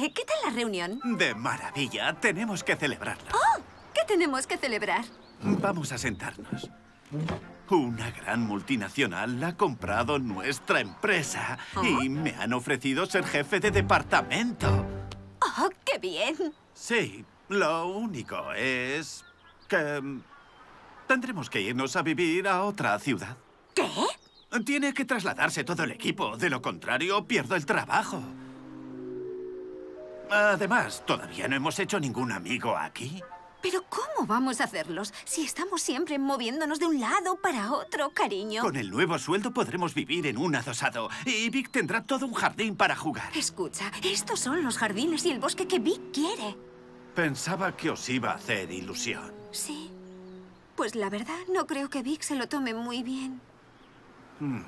¿Qué? ¿Qué tal la reunión? De maravilla. Tenemos que celebrarla. ¡Oh! ¿Qué tenemos que celebrar? Vamos a sentarnos. Una gran multinacional ha comprado nuestra empresa y me han ofrecido ser jefe de departamento. ¡Oh, qué bien! Sí, lo único es que mm, tendremos que irnos a vivir a otra ciudad. ¿Qué? Tiene que trasladarse todo el equipo. De lo contrario, pierdo el trabajo. Además, todavía no hemos hecho ningún amigo aquí. ¿Pero cómo vamos a hacerlos si estamos siempre moviéndonos de un lado para otro, cariño? Con el nuevo sueldo podremos vivir en un adosado y Vic tendrá todo un jardín para jugar. Escucha, estos son los jardines y el bosque que Vic quiere. Pensaba que os iba a hacer ilusión. Sí. Pues la verdad, no creo que Vic se lo tome muy bien. Hmm.